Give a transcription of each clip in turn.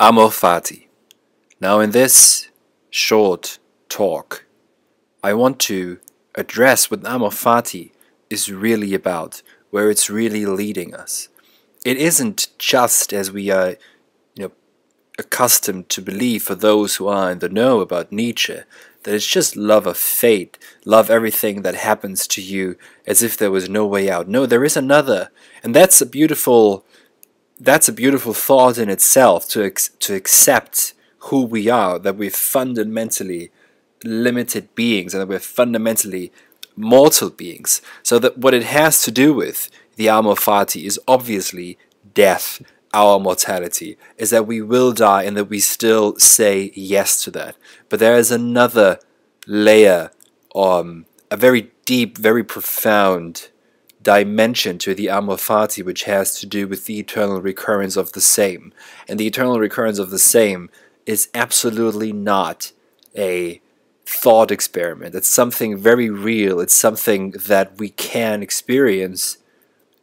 Amor Fati. Now, in this short talk, I want to address what Amor Fati is really about, where it's really leading us. It isn't just as we are, you know, accustomed to believe for those who are in the know about Nietzsche, that it's just love of fate, love everything that happens to you as if there was no way out. No, there is another, and that's a beautiful that's a beautiful thought in itself to to accept who we are, that we're fundamentally limited beings and that we're fundamentally mortal beings. So that what it has to do with the amor fati is obviously death, our mortality, is that we will die and that we still say yes to that. But there is another layer, um, a very deep, very profound dimension to the fati which has to do with the eternal recurrence of the same. And the eternal recurrence of the same is absolutely not a thought experiment. It's something very real. It's something that we can experience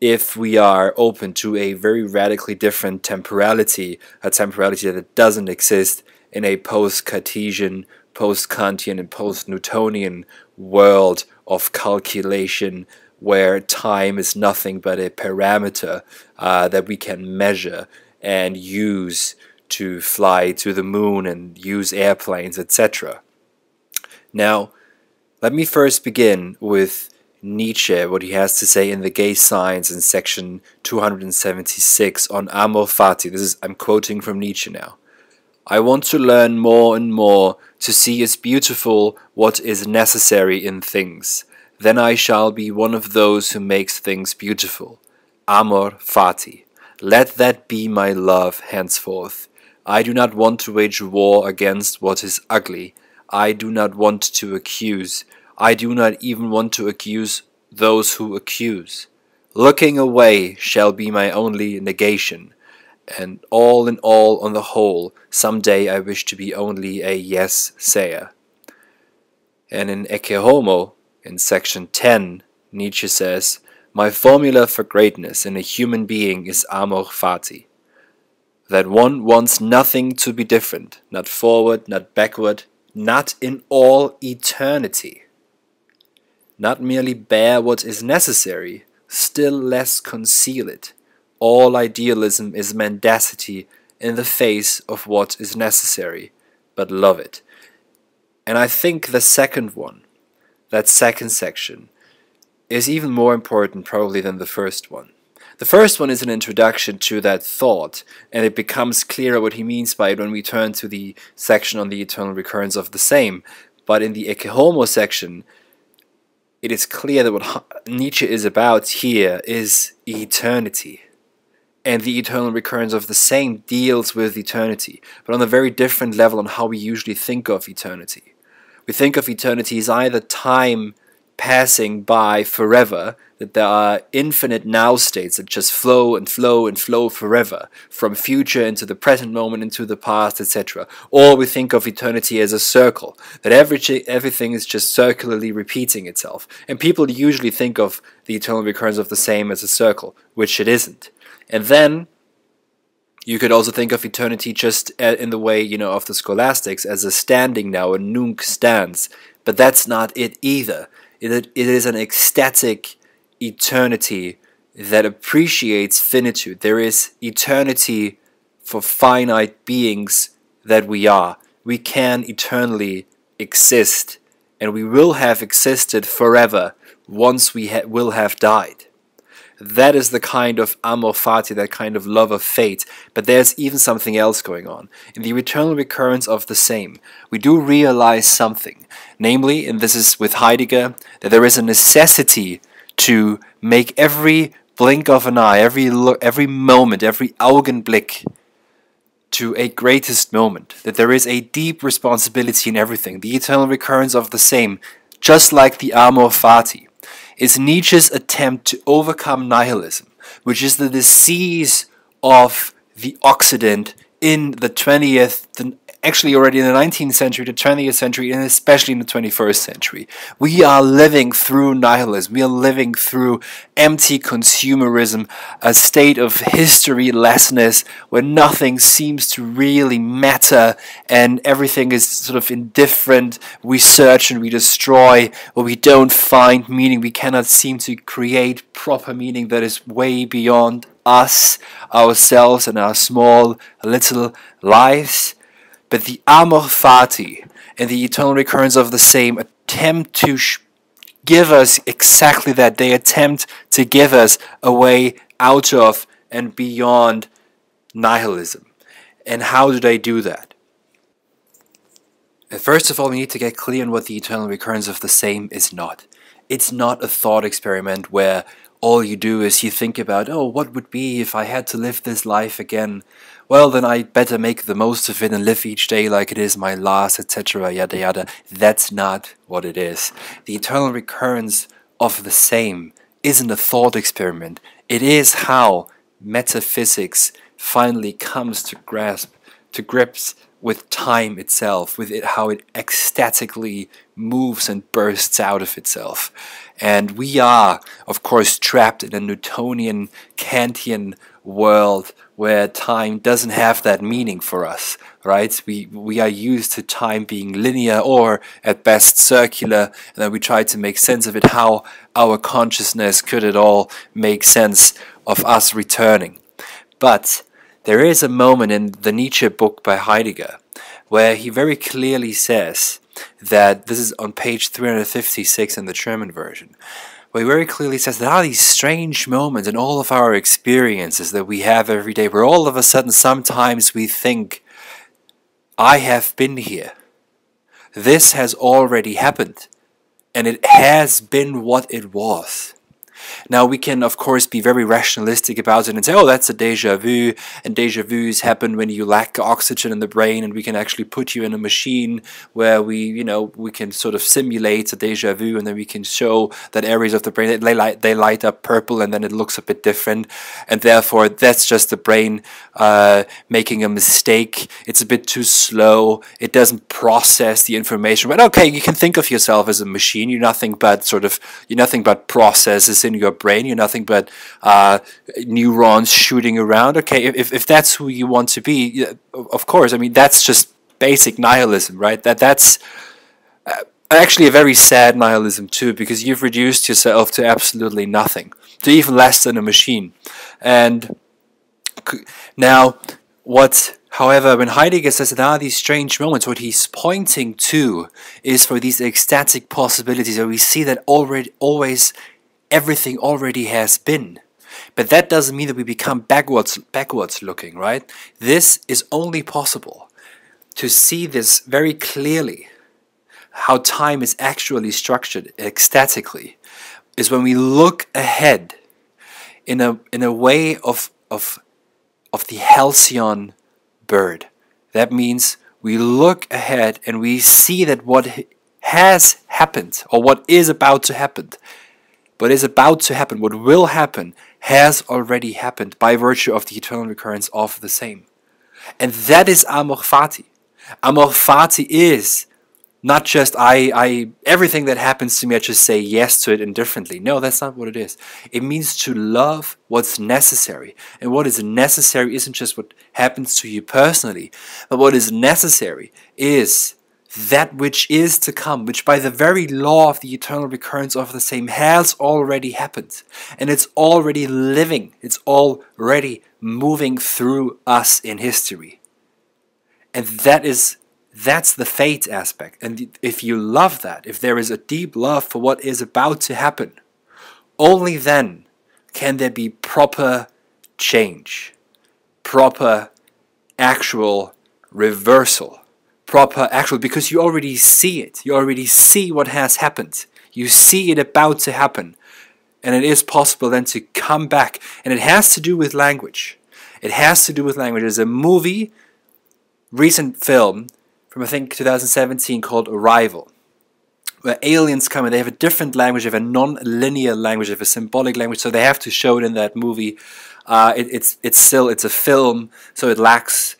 if we are open to a very radically different temporality, a temporality that doesn't exist in a post-Cartesian, post-Kantian, and post-Newtonian world of calculation where time is nothing but a parameter uh, that we can measure and use to fly to the moon and use airplanes, etc. Now, let me first begin with Nietzsche, what he has to say in The Gay Science in section 276 on amor fati. This is I'm quoting from Nietzsche now. I want to learn more and more to see as beautiful what is necessary in things. Then I shall be one of those who makes things beautiful. Amor fati. Let that be my love henceforth. I do not want to wage war against what is ugly. I do not want to accuse. I do not even want to accuse those who accuse. Looking away shall be my only negation, and all in all, on the whole, some day I wish to be only a yes sayer. And in Ecce Homo, in section 10, Nietzsche says, My formula for greatness in a human being is amor fati. That one wants nothing to be different, not forward, not backward, not in all eternity. Not merely bear what is necessary, still less conceal it. All idealism is mendacity in the face of what is necessary, but love it. And I think the second one, that second section is even more important probably than the first one. The first one is an introduction to that thought, and it becomes clearer what he means by it when we turn to the section on the eternal recurrence of the same. But in the Ecce Homo section, it is clear that what Nietzsche is about here is eternity. And the eternal recurrence of the same deals with eternity, but on a very different level on how we usually think of eternity. We think of eternity as either time passing by forever, that there are infinite now states that just flow and flow and flow forever, from future into the present moment into the past, etc. Or we think of eternity as a circle, that every, everything is just circularly repeating itself. And people usually think of the eternal recurrence of the same as a circle, which it isn't. And then you could also think of eternity just uh, in the way, you know, of the scholastics as a standing now, a nunc stans. But that's not it either. It, it is an ecstatic eternity that appreciates finitude. There is eternity for finite beings that we are. We can eternally exist, and we will have existed forever once we ha will have died. That is the kind of amor fati, that kind of love of fate. But there's even something else going on. In the eternal recurrence of the same, we do realize something. Namely, and this is with Heidegger, that there is a necessity to make every blink of an eye, every every moment, every Augenblick to a greatest moment. That there is a deep responsibility in everything. The eternal recurrence of the same, just like the amor fati is Nietzsche's attempt to overcome nihilism, which is the disease of the Occident in the 20th, the actually already in the 19th century, the 20th century, and especially in the 21st century. We are living through nihilism. We are living through empty consumerism, a state of historylessness where nothing seems to really matter and everything is sort of indifferent. We search and we destroy, but we don't find meaning. We cannot seem to create proper meaning that is way beyond us, ourselves, and our small little lives. But the amor fati and the eternal recurrence of the same attempt to give us exactly that. They attempt to give us a way out of and beyond nihilism. And how do they do that? First of all, we need to get clear on what the eternal recurrence of the same is not. It's not a thought experiment where all you do is you think about, oh, what would be if I had to live this life again? Well, then I better make the most of it and live each day like it is my last, etc., yada yada. That's not what it is. The eternal recurrence of the same isn't a thought experiment. It is how metaphysics finally comes to grasp, to grips with time itself, with it, how it ecstatically moves and bursts out of itself. And we are, of course, trapped in a Newtonian, Kantian world where time doesn't have that meaning for us, right? We, we are used to time being linear or at best circular, and then we try to make sense of it, how our consciousness could at all make sense of us returning. But there is a moment in the Nietzsche book by Heidegger where he very clearly says that this is on page 356 in the German version, where he very clearly says there are ah, these strange moments in all of our experiences that we have every day where all of a sudden sometimes we think, I have been here. This has already happened. And it has been what it was. Now, we can, of course, be very rationalistic about it and say, oh, that's a deja vu, and deja vus happen when you lack oxygen in the brain, and we can actually put you in a machine where we, you know, we can sort of simulate a deja vu, and then we can show that areas of the brain, they light, they light up purple, and then it looks a bit different, and therefore, that's just the brain uh, making a mistake. It's a bit too slow. It doesn't process the information. But okay, you can think of yourself as a machine. You're nothing but sort of, you're nothing but processes in your brain. You're nothing but uh, neurons shooting around. Okay, if, if that's who you want to be, of course. I mean, that's just basic nihilism, right? That that's uh, actually a very sad nihilism too, because you've reduced yourself to absolutely nothing, to even less than a machine. And now, what However, when Heidegger says there are these strange moments, what he's pointing to is for these ecstatic possibilities where we see that already always everything already has been. But that doesn't mean that we become backwards backwards looking, right? This is only possible to see this very clearly how time is actually structured ecstatically is when we look ahead in a in a way of of of the halcyon bird. That means we look ahead and we see that what has happened or what is about to happen but is about to happen, what will happen, has already happened by virtue of the eternal recurrence of the same. And that is amor fati. Amor fati is not just I, I everything that happens to me, I just say yes to it indifferently. No, that's not what it is. It means to love what's necessary. And what is necessary isn't just what happens to you personally, but what is necessary is that which is to come, which by the very law of the eternal recurrence of the same has already happened. And it's already living, it's already moving through us in history. And that is that's the fate aspect. And if you love that, if there is a deep love for what is about to happen, only then can there be proper change, proper actual reversal proper actual because you already see it. You already see what has happened. You see it about to happen. And it is possible then to come back. And it has to do with language. It has to do with language. There's a movie, recent film from I think 2017 called Arrival, where aliens come and they have a different language, they have a non-linear language, they have a symbolic language, so they have to show it in that movie. Uh, it, it's it's still it's a film, so it lacks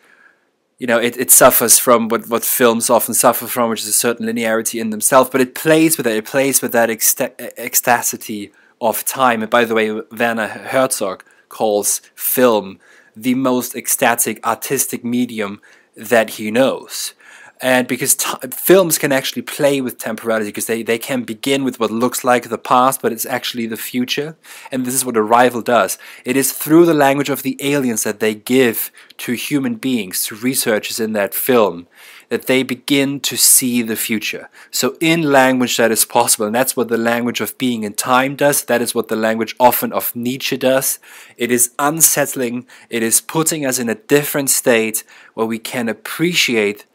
you know, it, it suffers from what, what films often suffer from, which is a certain linearity in themselves, but it plays with it. It plays with that ecstasy of time. And by the way, Werner Herzog calls film the most ecstatic artistic medium that he knows and because films can actually play with temporality because they, they can begin with what looks like the past but it's actually the future. And this is what arrival does. It is through the language of the aliens that they give to human beings to researchers in that film that they begin to see the future. So in language that is possible and that's what the language of being in time does that is what the language often of nietzsche does. It is unsettling. It is putting us in a different state where we can appreciate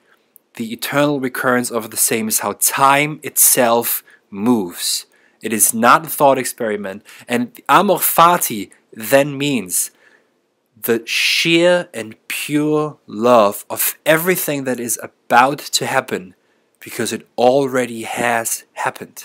the eternal recurrence of the same is how time itself moves. It is not a thought experiment. And amor fati then means the sheer and pure love of everything that is about to happen because it already has happened.